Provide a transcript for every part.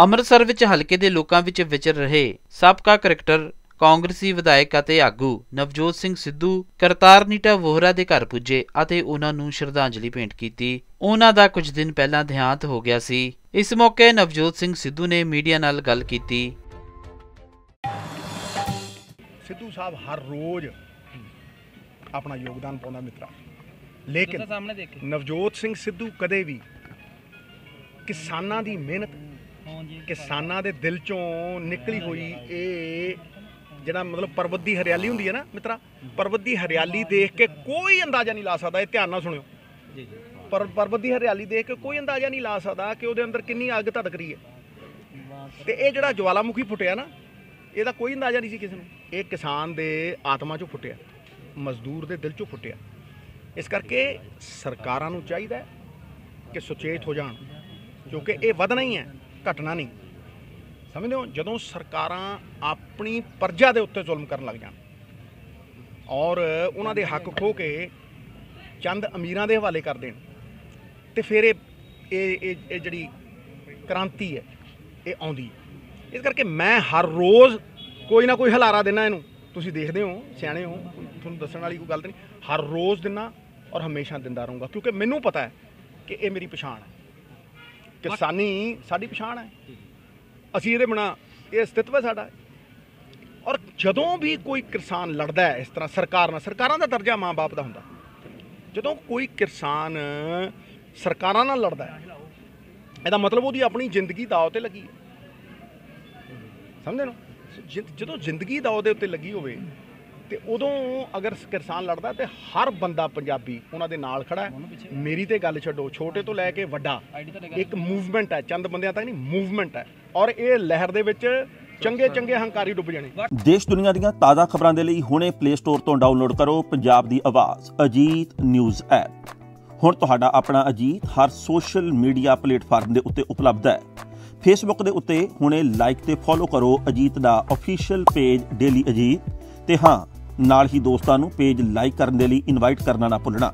ਅੰਮ੍ਰਿਤਸਰ ਵਿੱਚ ਹਲਕੇ ਦੇ ਲੋਕਾਂ ਵਿੱਚ ਵਿਚਰ ਰਹੇ ਸਾਬਕਾ ਕ੍ਰਿਕਟਰ ਕਾਂਗਰਸੀ ਵਿਧਾਇਕ ਅਤੇ ਆਗੂ ਨਵਜੋਤ ਸਿੰਘ ਸਿੱਧੂ ਕਰਤਾਰ ਨੀਟਾ ਵੋਹਰਾ ਦੇ ਘਰ ਪੁੱਜੇ ਅਤੇ ਉਹਨਾਂ ਨੂੰ ਸ਼ਰਧਾਂਜਲੀ ਭੇਂਟ ਕੀਤੀ। ਉਹਨਾਂ ਦਾ ਕੁਝ ਦਿਨ ਪਹਿਲਾਂ ਦੇਹਾਂਤ ਹੋ ਗਿਆ ਸੀ। ਇਸ ਮੌਕੇ ਨਵਜੋਤ ਸਿੰਘ ਸਿੱਧੂ ਨੇ ਮੀਡੀਆ ਨਾਲ ਗੱਲ ਕੀਤੀ। ਸਿੱਧੂ ਸਾਹਿਬ ਹਰ ਰੋਜ਼ ਆਪਣਾ ਯੋਗਦਾਨ ਪਾਉਂਦਾ ਮਿੱਤਰਾ। ਲੇਕਿਨ ਸਾਹਮਣੇ ਦੇਖੇ। ਨਵਜੋਤ ਸਿੰਘ ਸਿੱਧੂ ਕਦੇ ਵੀ ਕਿਸਾਨਾਂ ਦੀ ਮਿਹਨਤ ਕਿਸਾਨਾਂ ਦੇ ਦਿਲ ਚੋਂ ਨਿਕਲੀ ਹੋਈ ਇਹ ਜਿਹੜਾ ਮਤਲਬ ਪਰਬਤ ਦੀ ਹਰਿਆਲੀ ਹੁੰਦੀ ਹੈ ਨਾ ਮਿੱਤਰਾ ਪਰਬਤ ਦੀ ਹਰਿਆਲੀ ਦੇਖ ਕੇ ਕੋਈ ਅੰਦਾਜ਼ਾ ਨਹੀਂ ਲਾ ਸਕਦਾ ਇਹ ਧਿਆਨ ਨਾਲ ਸੁਣਿਓ। ਜੀ ਜੀ। ਪਰ ਪਰਬਤ ਦੀ ਹਰਿਆਲੀ ਦੇਖ ਕੇ ਕੋਈ ਅੰਦਾਜ਼ਾ ਨਹੀਂ ਲਾ ਸਕਦਾ ਕਿ ਉਹਦੇ ਅੰਦਰ ਕਿੰਨੀ ਅੱਗ ਧੜਕ ਰਹੀ ਹੈ। ਤੇ ਇਹ ਜਿਹੜਾ ਜਵਾਲਾਮੁਖੀ ਫੁੱਟਿਆ ਨਾ ਇਹਦਾ ਕੋਈ ਅੰਦਾਜ਼ਾ ਨਹੀਂ ਸੀ ਕਿਸੇ ਨੂੰ। ਇਹ ਕਿਸਾਨ ਦੇ ਆਤਮਾ ਚੋਂ ਫੁੱਟਿਆ ਮਜ਼ਦੂਰ ਦੇ ਦਿਲ ਚੋਂ ਫੁੱਟਿਆ। ਇਸ ਕਰਕੇ ਸਰਕਾਰਾਂ ਨੂੰ ਚਾਹੀਦਾ ਕਿ ਸੁਚੇਤ ਹੋ ਜਾਣ ਕਿਉਂਕਿ ਇਹ ਵਧਣਾ ਹੀ ਹੈ। ਘਟਣਾ ਨਹੀਂ। ਸਮਝਦੇ ਹੋ? ਜਦੋਂ ਸਰਕਾਰਾਂ ਆਪਣੀ ਪ੍ਰਜਾ ਦੇ ਉੱਤੇ ਜ਼ੁਲਮ ਕਰਨ ਲੱਗ ਜਾਣ ਔਰ ਉਹਨਾਂ ਦੇ ਹੱਕ ਖੋ ਕੇ ਚੰਦ ਅਮੀਰਾਂ ਦੇ ਹਵਾਲੇ ਕਰ ਦੇਣ ਤੇ ਫਿਰ ਇਹ ਇਹ ਇਹ ਜਿਹੜੀ ਕ੍ਰਾਂਤੀ ਹੈ ਇਹ ਆਉਂਦੀ ਹੈ। ਇਸ ਕਰਕੇ ਮੈਂ ਹਰ ਰੋਜ਼ ਕੋਈ ਨਾ ਕੋਈ ਹਲਾਰਾ ਦੇਣਾ ਇਹਨੂੰ। ਤੁਸੀਂ ਦੇਖਦੇ ਹੋ ਸਿਆਣੇ ਹੋ ਤੁਹਾਨੂੰ ਦੱਸਣ ਵਾਲੀ ਕੋਈ ਗੱਲ ਨਹੀਂ। ਹਰ ਰੋਜ਼ ਦਿਨਾ ਔਰ ਹਮੇਸ਼ਾ ਦਿੰਦਾ ਰਹੂੰਗਾ ਕਿਉਂਕਿ ਮੈਨੂੰ ਪਤਾ ਹੈ ਕਿ ਇਹ ਮੇਰੀ ਪਛਾਣ ਹੈ। ਕਿਸਾਨੀ ਸਾਡੀ ਪਛਾਣ ਹੈ। ਅਸੀਂ ਇਹਦੇ ਬਿਨਾ, ਇਹ ਅਸਤਿਤਵ ਹੈ ਸਾਡਾ। ਔਰ ਜਦੋਂ ਵੀ ਕੋਈ ਕਿਸਾਨ ਲੜਦਾ ਹੈ ਇਸ ਤਰ੍ਹਾਂ ਸਰਕਾਰ ਨਾਲ, ਸਰਕਾਰਾਂ ਦਾ ਦਰਜਾ ਮਾਂ-ਬਾਪ ਦਾ ਹੁੰਦਾ। ਜਦੋਂ ਕੋਈ ਕਿਸਾਨ ਸਰਕਾਰਾਂ ਨਾਲ ਲੜਦਾ ਹੈ, ਇਹਦਾ ਮਤਲਬ ਉਹਦੀ ਆਪਣੀ ਜ਼ਿੰਦਗੀ ਦਾਅ ਤੇ ਲੱਗੀ ਹੈ। ਸਮਝਦੇ ਹੋ ਜਦੋਂ ਜ਼ਿੰਦਗੀ ਦਾਅ ਦੇ ਉੱਤੇ ਲੱਗੀ ਹੋਵੇ ਤੇ ਉਦੋਂ ਅਗਰ ਕਿਸਾਨ ਲੜਦਾ ਤੇ ਹਰ ਬੰਦਾ ਪੰਜਾਬੀ ਉਹਨਾਂ ਦੇ ਨਾਲ ਖੜਾ ਹੈ। ਮੇਰੀ ਤੇ ਗੱਲ ਛੱਡੋ ਛੋਟੇ ਤੋਂ ਲੈ ਕੇ ਵੱਡਾ ਇੱਕ ਮੂਵਮੈਂਟ ਹੈ ਚੰਦ ਬੰਦਿਆਂ ਤੱਕ ਨਹੀਂ ਮੂਵਮੈਂਟ ਹੈ। ਔਰ ਇਹ ਲਹਿਰ ਦੇ ਵਿੱਚ ਚੰਗੇ ਚੰਗੇ ਹੰਕਾਰੀ ਡੁੱਬ ਜਾਣੇ। ਦੇਸ਼ ਦੁਨੀਆ ਦੀਆਂ ਤਾਜ਼ਾ ਖਬਰਾਂ ਦੇ ਲਈ ਹੁਣੇ ਪਲੇ ਸਟੋਰ ਤੋਂ ਡਾਊਨਲੋਡ ਕਰੋ ਪੰਜਾਬ ਦੀ ਆਵਾਜ਼ ਅਜੀਤ ਨਿਊਜ਼ ਐਪ। ਹੁਣ ਤੁਹਾਡਾ ਆਪਣਾ ਅਜੀਤ ਹਰ ਸੋਸ਼ਲ ਮੀਡੀਆ ਪਲੇਟਫਾਰਮ ਦੇ ਉੱਤੇ ਉਪਲਬਧ ਹੈ। ਫੇਸਬੁੱਕ ਦੇ ਉੱਤੇ ਹੁਣੇ ਲਾਈਕ ਤੇ ਫੋਲੋ ਕਰੋ ਅਜੀਤ ਦਾ ਅਫੀਸ਼ੀਅਲ ਪੇਜ ਡੇਲੀ ਅਜੀਤ ਤੇ ਹਾਂ ਨਾਲ ਹੀ ਦੋਸਤਾਂ ਨੂੰ ਪੇਜ ਲਾਈਕ ਕਰਨ ਦੇ ਲਈ ਇਨਵਾਈਟ ਕਰਨਾ ਨਾ ਭੁੱਲਣਾ।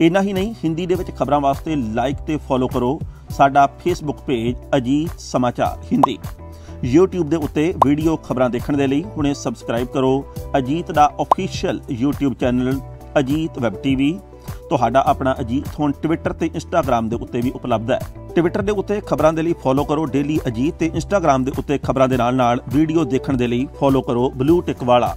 ਇੰਨਾ ਹੀ ਨਹੀਂ, ਹਿੰਦੀ ਦੇ ਵਿੱਚ ਖਬਰਾਂ ਵਾਸਤੇ ਲਾਈਕ ਤੇ ਫੋਲੋ ਕਰੋ ਸਾਡਾ ਫੇਸਬੁੱਕ ਪੇਜ ਅਜੀਤ ਸਮਾਚਾਰ ਹਿੰਦੀ। YouTube ਦੇ ਉੱਤੇ ਵੀਡੀਓ ਖਬਰਾਂ ਦੇਖਣ ਦੇ ਲਈ ਹੁਣੇ ਸਬਸਕ੍ਰਾਈਬ ਕਰੋ ਅਜੀਤ ਦਾ official YouTube channel Ajit web TV ਤੁਹਾਡਾ ਆਪਣਾ ਅਜੀਤ ਹੁਣ ਟਵਿੱਟਰ ਤੇ ਇੰਸਟਾਗ੍ਰam ਦੇ ਉੱਤੇ ਵੀ ਉਪਲਬਧ ਹੈ। ਟਵਿੱਟਰ ਦੇ ਉੱਤੇ ਖਬਰਾਂ ਦੇ ਲਈ ਫੋਲੋ ਕਰੋ ਡੇਲੀ ਅਜੀਤ ਤੇ ਇੰਸਟਾਗ੍ਰam ਦੇ ਉੱਤੇ ਖਬਰਾਂ ਦੇ ਨਾਲ ਨਾਲ ਵੀਡੀਓ ਦੇਖਣ ਦੇ ਲਈ ਫੋਲੋ ਕਰੋ ਬਲੂ ਟਿਕ ਵਾਲਾ।